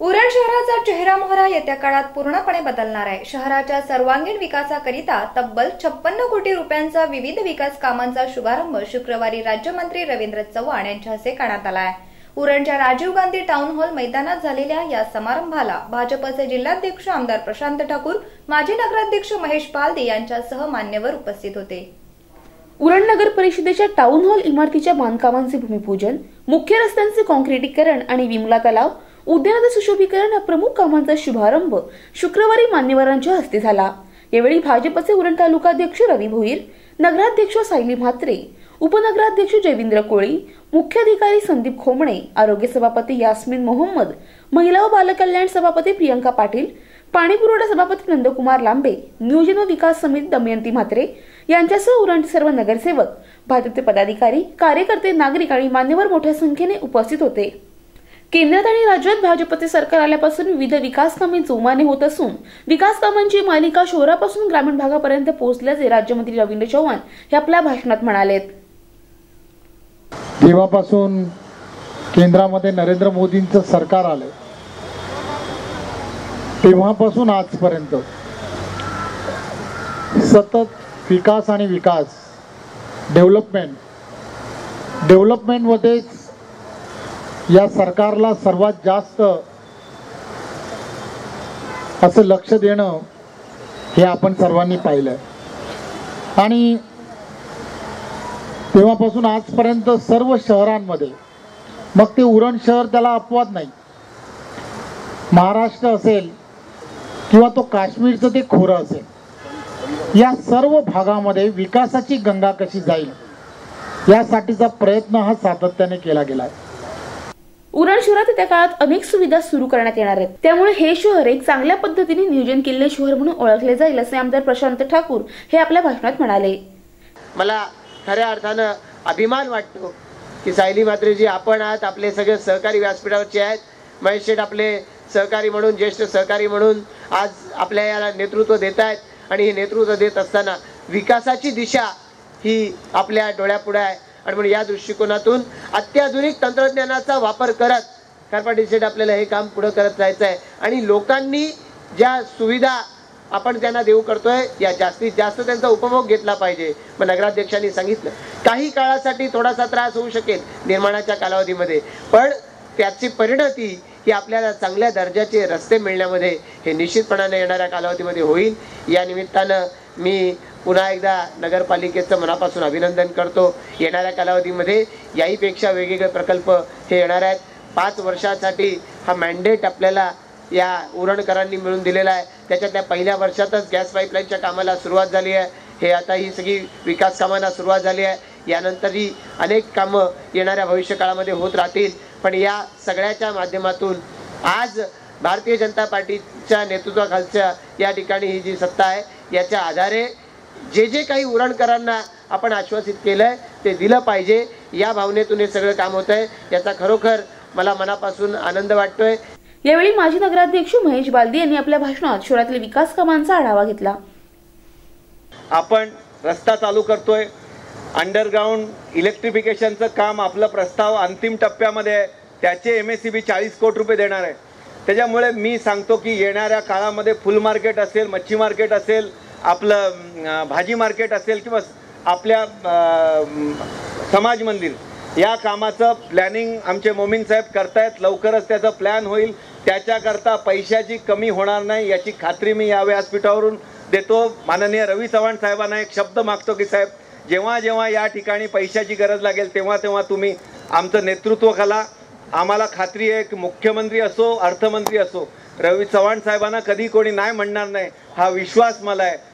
उरण शहराचा चेहरा मोहरा येत्या काळात पूर्णपणे बदलणार आहे. शहराच्या सर्वांगीण विकासाकरिता तब्बल छप्पन्न कोटी रुपयांचा विविध विकास कामांचा शुभारंभ शुक्रवारी राज्यमंत्री रवींद्र चव्हाण यांच्या हस्ते करण्यात आला आहे. उरणच्या राजीव गांधी टाउन हॉल मैदानात झालेल्या या समारंभाला भाजपचे जिल्हाध्यक्ष आमदार प्रशांत ठाकूर माजी नगराध्यक्ष महेश पालदे यांच्यासह मान्यवर उपस्थित होते. उरण नगर परिषदेच्या टाउन हॉल इमारतीच्या बांधकामांचे भूमिपूजन मुख्य रस्त्यांचे कॉन्क्रिटीकरण आणि विमला तलाव उद्यानाचं सुशोभीकरण या प्रमुख कामांचा शुभारंभ शुक्रवारी मान्यवरांच्या हस्ते झाला. यावेळी भाजपचे उरण तालुकाध्यक्ष रवी भोईर नगराध्यक्ष सायली म्हात्रे उपनगराध्यक्ष जयविंद्र कोळी मुख्याधिकारी संदीप खोमणे आरोग्य सभापती यास्मिन मोहम्मद महिला व बालकल्याण सभापती प्रियंका पाटील पाणी पुरवठा सभापती नंदकुमार लांबे नियोजन व विकास समिती दमयंती म्हात्रे यांच्यासह उरणचे सर्व नगरसेवक भाजपचे पदाधिकारी कार्यकर्ते नागरिक आणि मान्यवर मोठ्या संख्येने उपस्थित होते. केंद्रात आणि राज्यात भाजपचे सरकार आल्यापासून विविध विकास कामे जोमाने होत असून विकास कामांची मालिका शहरापासून ग्रामीण भागापर्यंत पोहोचल्याचे राज्यमंत्री रवींद्र चव्हाण हे आपल्या भाषणात म्हणाले तेव्हापासून केंद्रामध्ये नरेंद्र मोदींचं सरकार आलं तेव्हापासून आजपर्यंत सतत विकास आणि विकास डेव्हलपमेंट डेव्हलपमेंटमध्येच या सरकारला सर्वात जास्त असं लक्ष देणं हे आपण सर्वांनी पाहिलं आणि तेव्हापासून आजपर्यंत सर्व शहरांमध्ये मग ते उरण शहर त्याला अपवाद नाही. महाराष्ट्र असेल किंवा तो काश्मीरचं ते खोरं असेल या सर्व भागामध्ये विकासाची गंगा कशी जाईल यासाठीचा प्रयत्न हा सातत्याने केला गेला आहे उरण शहरात येत्या काळात अनेक सुविधा सुरू करण्यात येणार आहेत. त्यामुळे हे शहर एक चांगल्या पद्धतीने नियोजन केलेले शहर म्हणून ओळखले जाईल असे आमदार प्रशांत ठाकूर हे आपल्या भाषणात म्हणाले. मला खऱ्या अर्थानं अभिमान वाटतो की सायली मात्रेजी आपण आहात आपले सगळे सहकारी व्यासपीठावरचे आहेत. महेश शेठ आपले सहकारी म्हणून ज्येष्ठ सहकारी म्हणून आज आपल्या याला नेतृत्व देत आहेत आणि हे नेतृत्व देत असताना विकासाची दिशा ही आपल्या डोळ्यापुढे आहे. आणि म्हणून या दृष्टिकोनातून अत्याधुनिक तंत्रज्ञानाचा वापर करत कारपाटी शेठ आपल्याला हे काम पुढं करत जायचं आहे आणि लोकांनी ज्या सुविधा आपण त्यांना देऊ करतोय या जास्तीत जास्त त्यांचा उपभोग घेतला पाहिजे. मग नगराध्यक्षांनी सांगितलं काही काळासाठी थोडासा त्रास होऊ शकेल निर्माणाच्या कालावधीमध्ये. पण त्याची परिणती ही आपल्याला चांगल्या दर्जाचे रस्ते मिळण्यामध्ये हे निश्चितपणाने येणाऱ्या कालावधीमध्ये होईल. या निमित्तानं मी पुन्हा एकदा नगरपालिकेचं मनापासून अभिनंदन करतो. येणाऱ्या कालावधीमध्ये याहीपेक्षा वेगवेगळे प्रकल्प हे येणार आहेत. पाच वर्षासाठी हा मॅन्डेट आपल्याला या उरणकरांनी मिळून दिलेला आहे. त्याच्यातल्या पहिल्या वर्षातच गॅस पाईपलाईनच्या कामाला सुरुवात झाली आहे. हे आता ही सगळी विकास कामांना सुरुवात झाली आहे. यानंतरही अनेक कामं येणाऱ्या भविष्यकाळामध्ये होत राहतील. पण या सगळ्याच्या माध्यमातून आज भारतीय जनता पार्टीच्या नेतृत्वाखालच्या या ठिकाणी ही जी सत्ता आहे याच्या आधारे जे जे काही उरणकरांना आपण आश्वासित केलं आहे ते दिलं पाहिजे. या भावनेतून हे सगळं काम होत आहे याचा खरोखर मला मनापासून आनंद वाटतोय. यावेळी माजी नगराध्यक्ष महेश बालदी यांनी आपल्या भाषणात शहरातील विकास कामांचा आढावा घेतला. आपण रस्ता चालू करतोय. अंडरग्राऊंड इलेक्ट्रिफिकेशनचं काम आपलं प्रस्ताव अंतिम टप्प्यामध्ये आहे. त्याचे एम एस सी बी चाळीस कोटी रुपये देणार आहे. त्याच्यामुळे मी सांगतो की येणाऱ्या काळामध्ये फुल मार्केट असेल मच्छी मार्केट असेल आपलं भाजी मार्केट असेल किंवा आपल्या समाज मंदिर या कामाचं प्लॅनिंग आमचे मोमीन साहेब करतायत. लवकरच त्याचं प्लॅन होईल. त्याच्याकरता पैशाची कमी होणार नाही याची खात्री मी या व्यासपीठावरून देतो. माननीय रवी चव्हाण साहेबांना एक शब्द मागतो की साहेब जेव्हा जेव्हा या ठिकाणी पैशाची गरज लागेल तेव्हा तेव्हा तुम्ही आमचं नेतृत्व खाला आम्हाला खात्री आहे की मुख्यमंत्री असो अर्थमंत्री असो रवी चव्हाण साहेबांना कधी कोणी नाही म्हणणार नाही. हा विश्वास मला आहे.